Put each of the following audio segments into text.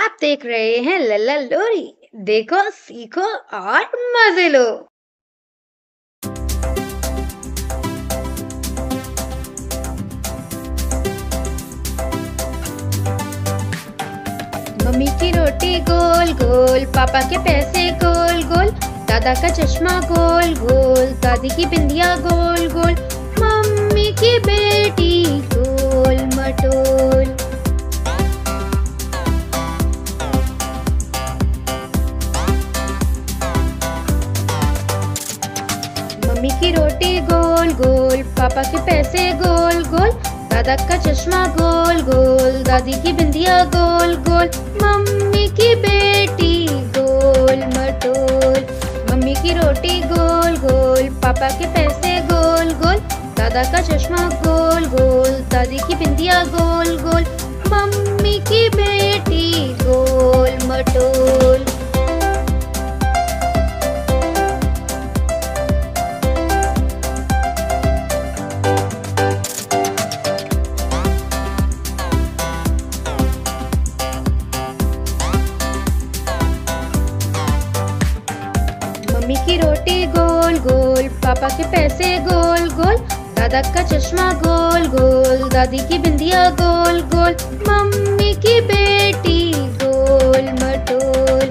आप देख रहे हैं लल्ला लोरी। देखो, सीखो और मज़े लो। मम्मी की रोटी गोल गोल, पापा के पैसे गोल गोल, दादा का चश्मा गोल गोल, दादी की बिंदिया गोल गोल, मम्मी की बेटी मम्मी की रोटी गोल गोल, पापा के पैसे गोल गोल, दादा का चश्मा गोल गोल, दादी की बिंदिया गोल गोल, मम्मी की बेटी गोल मटोल। मम्मी की रोटी गोल गोल, पापा के पैसे गोल गोल, दादा का चश्मा गोल गोल, दादी की बिंदिया गोल गोल, मम्मी की बेटी गोल मम्मी की रोटी गोल गोल, पापा के पैसे गोल गोल, दादा का चश्मा गोल गोल, दादी की बिंदिया गोल गोल, मम्मी की बेटी गोल मटोल।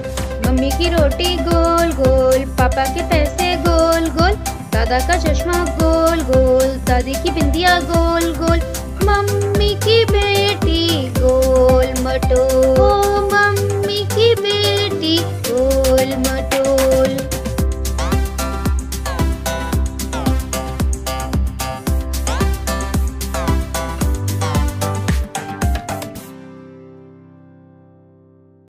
मम्मी की रोटी गोल गोल, पापा के पैसे गोल गोल, दादा का चश्मा गोल गोल, दादी की बिंदिया गोल गोल, मम्मी की बेटी गोल मटोल।